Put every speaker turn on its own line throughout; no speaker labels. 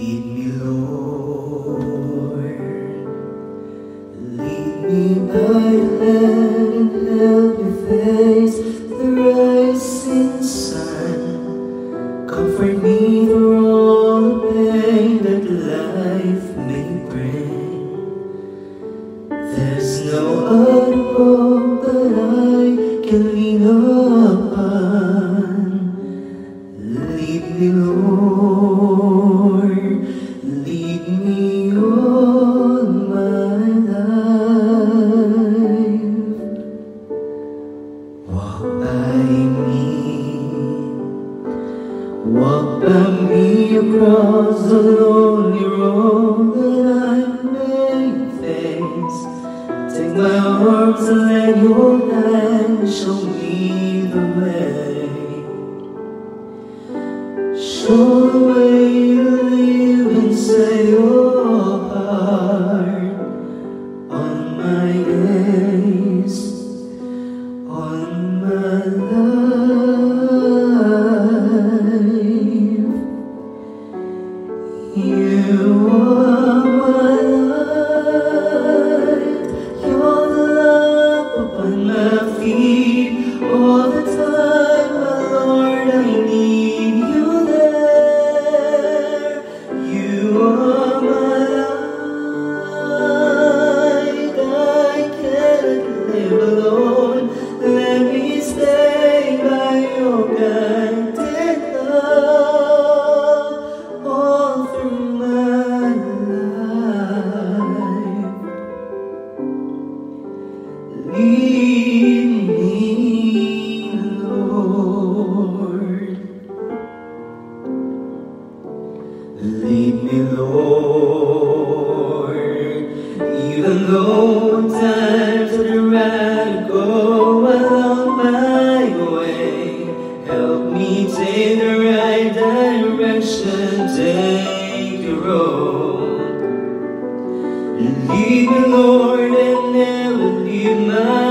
Lead me, Lord. Lead me by the hand and help me face the rising sun. Comfort me through all the pain that life may bring. There's no other walk by me across the lonely road that I may face. Take my arms and let your hand show me the way. Show Even though times are right go along my way, help me take the right direction, take your road. Lead me, Lord, and never leave my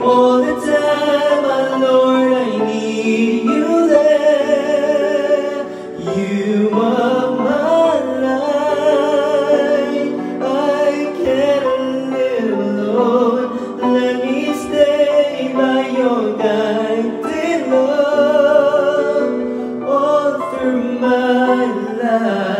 all the time. إله